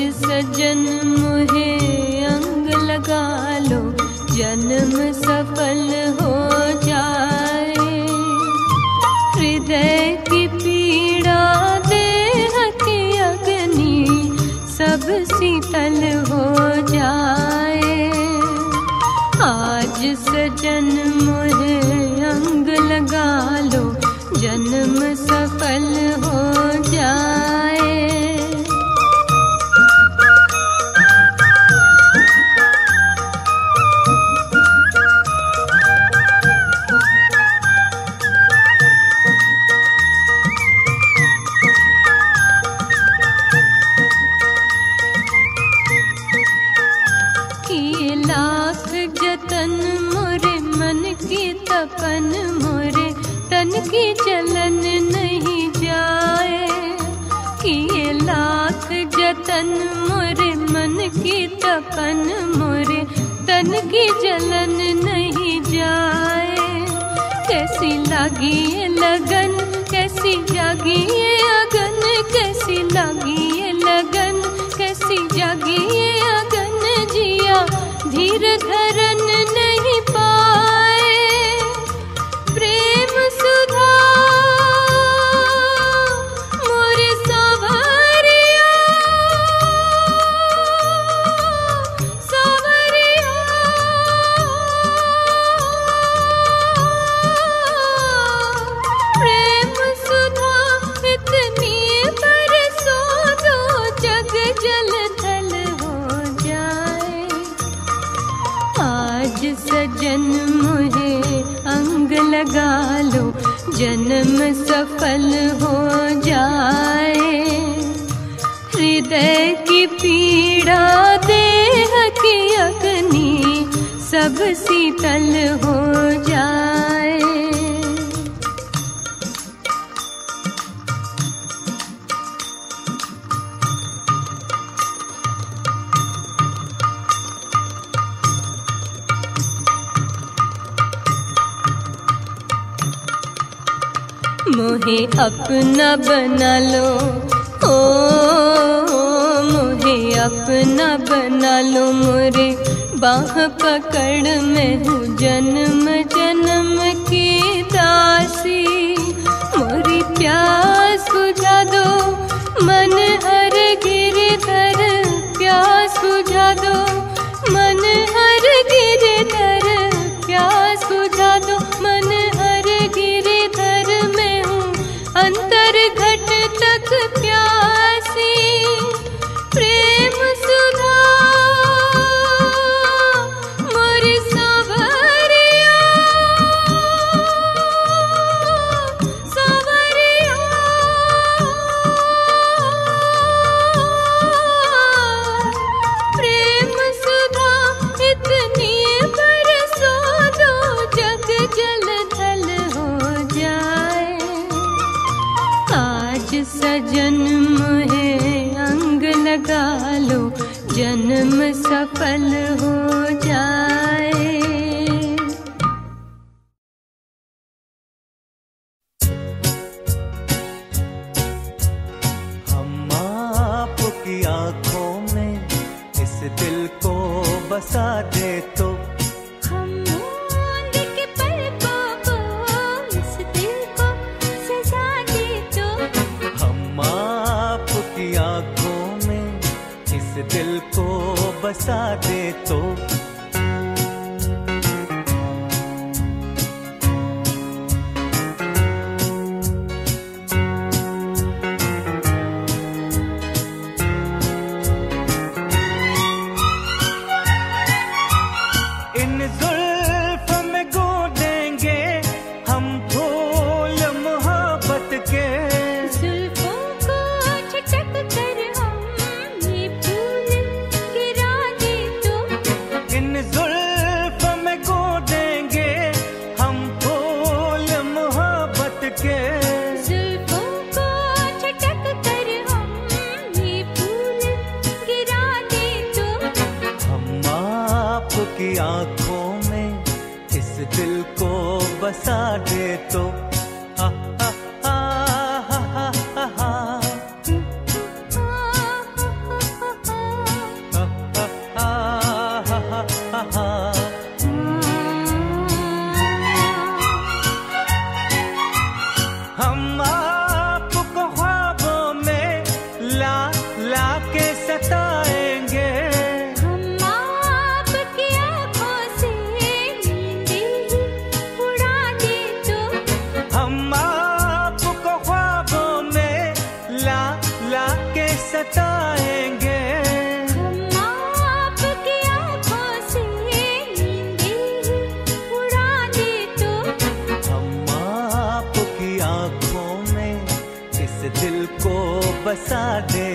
सजन मुहे अंग लगा लो। जन्म सफल हो जाए। हृदय की पीड़ा देह की अग्नि, सब शीतल हो जाए। आज सजन मुहे अंग लगा लो। जन्म सफल जागी अगन कैसी लगी ये लगन कैसी जागी अगन जिया धीर धरन आज सजन मुहे अंग लगा लो, जन्म सफल हो जाए। हृदय की पीड़ा, देह की अग्नि सब शीतल हो जाए। मोहे अपना बना लो। ओ मोहे अपना बना लो मोरे। बाह पकड़ में हूँ जन्म जन्म की दासी। मोरी प्यास बुझा दो, मन हर गिरधर प्यास बुझा दो। आँखों में इस दिल को बसा दे तो। हम मूंद के पलकों को इस दिल को सजा दे तो। हम आपकी आँखों में इस दिल को बसा दे तो। बसा दे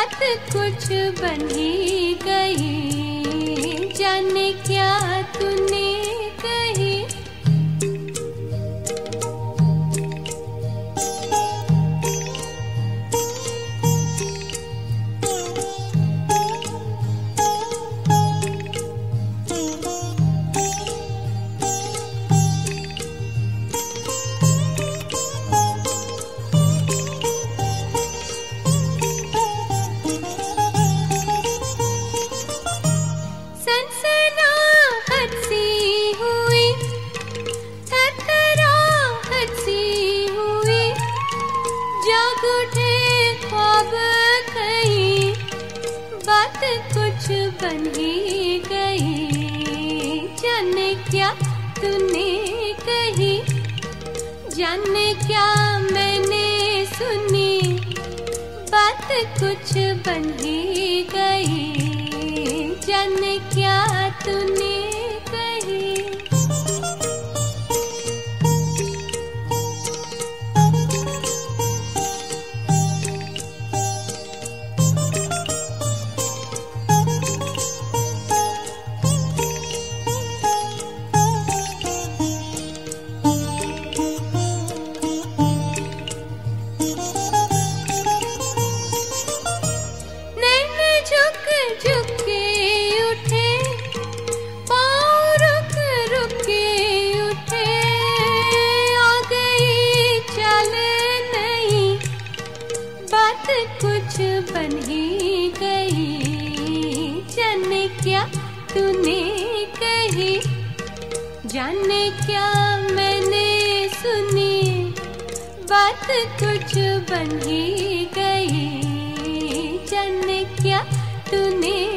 साथ कुछ बनी गई। जाने क्या तूने मत कुछ बन ही गई। जाने क्या तूने कही? जाने क्या मैंने सुनी? बात कुछ बन ही गई। जाने क्या तूने जाने क्या मैंने सुनी? बात कुछ बन ही गई। जाने क्या तूने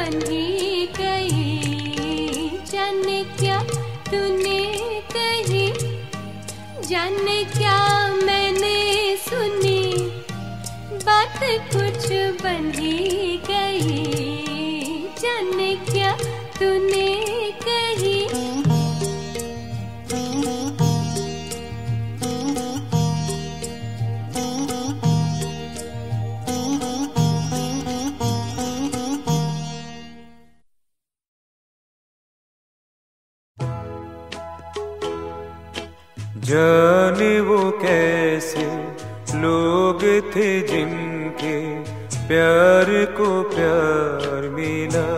कुछ बन ही गई जाने क्या तूने कही? जाने क्या मैंने सुनी? बात कुछ बन गई। प्यार को प्यार मिला।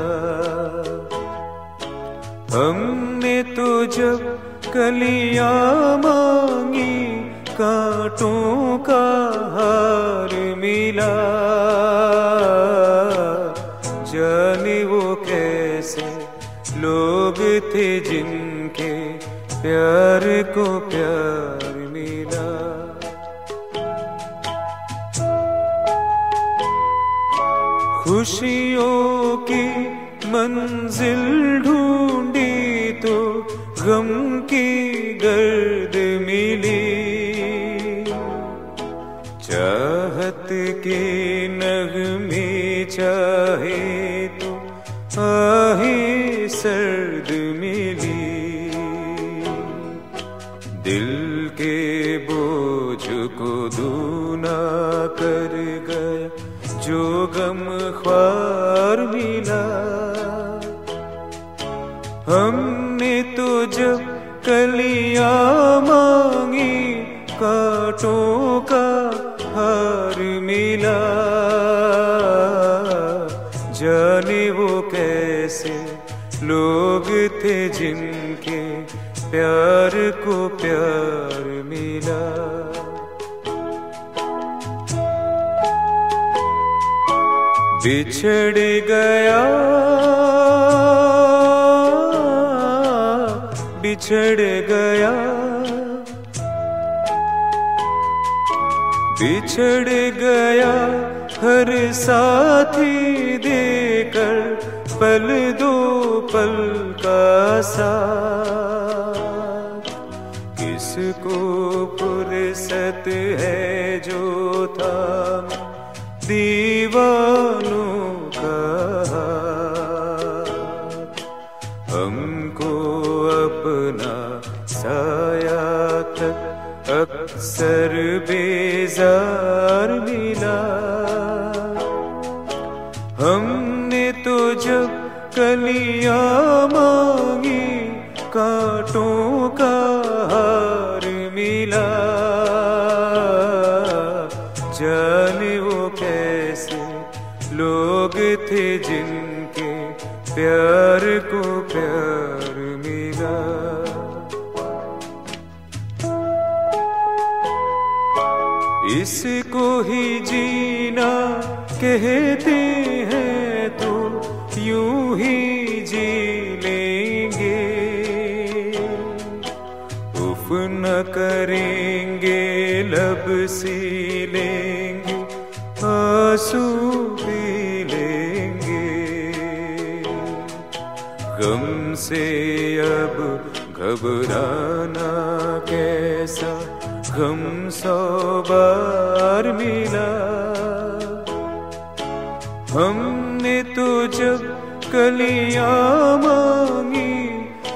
हमने तो जब कलियाँ मांगी, कांटों का हार मिला। जाने वो कैसे लोग थे जिनके प्यार को प्यार खुशियों की मंजिल ढूंढी तो गम की गर्द लोग थे जिनके प्यार को प्यार मिला। बिछड़ गया बिछड़ गया। बिछड़ गया हर साथी देकर पल दो साथ किसको फुर्सत है जो था दीवानों का। हमको अपना साया तक अक्सर बेजार लोग थे जिनके प्यार को प्यार मिला। इसको ही जीना कहते हैं तो यूँ ही जी लेंगे। उफ न करेंगे लब सी से अब घबराना कैसा गम सौ बार मिला। हमने तो जब कलियाँ मांगी,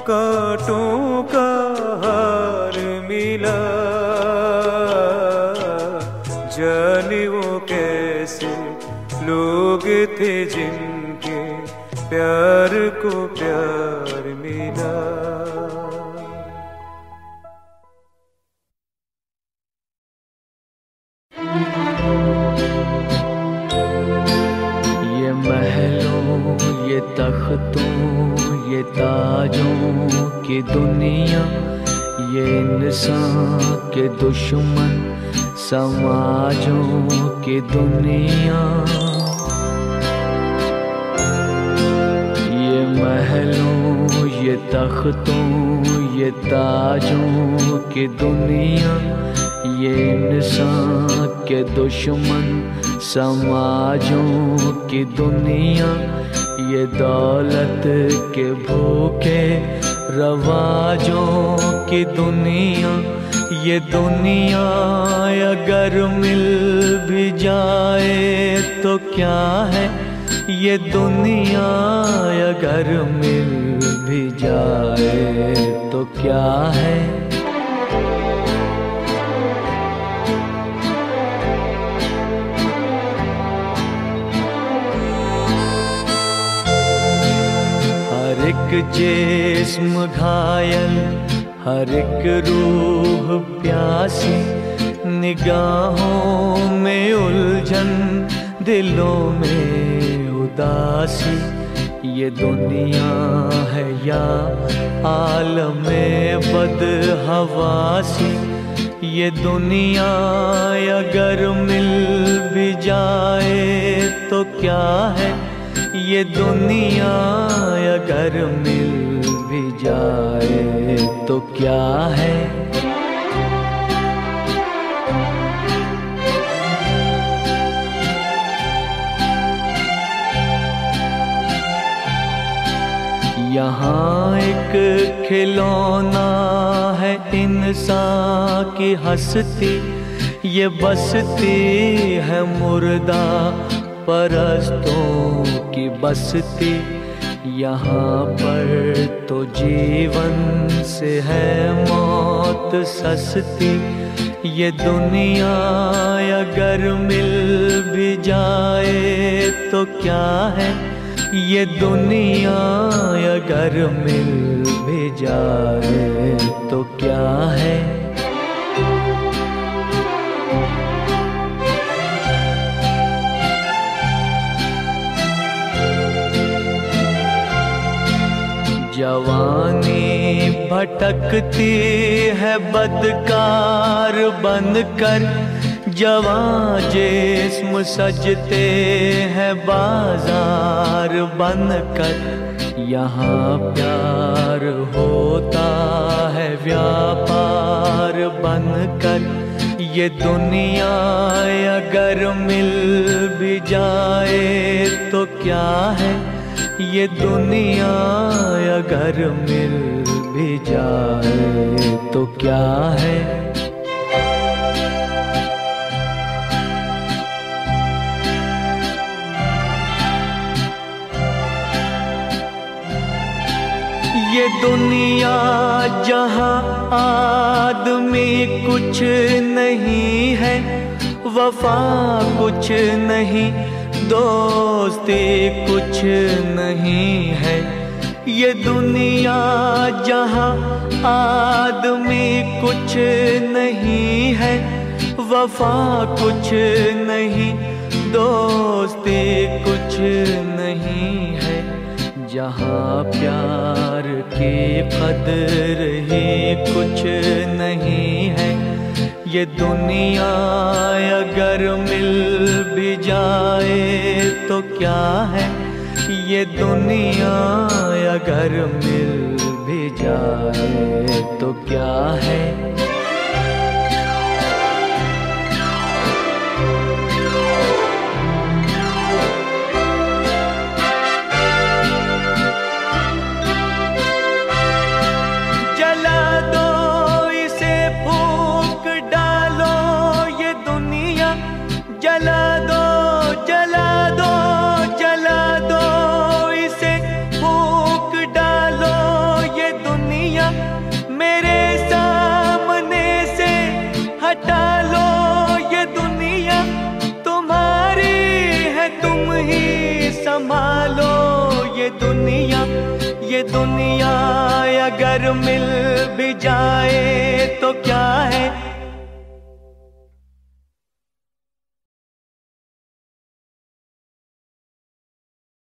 कांटों का हार मिला। जाने वो कैसे लोग थे जिनके प्यार को प्यार ये महलों, ये तख्तों, ये ताजों की दुनिया, ये इंसान के दुश्मन समाजों की दुनिया। तख्तों ये ताजों की दुनिया, ये इंसान के दुश्मन, समाजों की दुनिया, ये दौलत के भूखे, रवाजों की दुनिया, ये दुनिया अगर मिल भी जाए तो क्या है? ये दुनिया अगर मिल भी जाए तो क्या है? हर एक जिस्म घायल, हर एक रूह प्यासी, निगाहों में उलझन, दिलों में उदासी ये दुनिया है या आलम बद हवासी। ये दुनिया अगर मिल भी जाए तो क्या है? ये दुनिया अगर मिल भी जाए तो क्या है? यहाँ एक खिलौना है इंसान की हस्ती। ये बसती है मुर्दा परस्तों की बसती। यहाँ पर तो जीवन से है मौत सस्ती। ये दुनिया अगर मिल भी जाए तो क्या है? ये दुनिया अगर मिल भी जाए तो क्या है? जवानी भटकती है बदकार बनकर जवान जिस्म सजते हैं बाज़ार बनकर। यहाँ प्यार होता है, व्यापार बनकर। ये दुनिया अगर मिल भी जाए तो क्या है? ये दुनिया अगर मिल भी जाए तो क्या है? ये दुनिया जहाँ आदमी कुछ नहीं है, वफा कुछ नहीं, दोस्ती कुछ नहीं है। ये दुनिया जहाँ आदमी कुछ नहीं है, वफा कुछ नहीं, दोस्ती कुछ नहीं है। जहाँ प्यार की कदर ही कुछ नहीं है। ये दुनिया अगर मिल भी जाए तो क्या है? ये दुनिया अगर मिल भी जाए तो क्या है? दुनिया अगर मिल भी जाए तो क्या है?